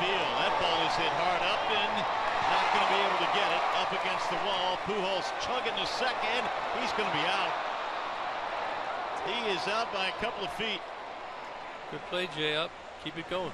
That ball is hit hard up and not going to be able to get it up against the wall. Pujols chugging to second. He's going to be out. He is out by a couple of feet. Good play, Jay. Up. Keep it going.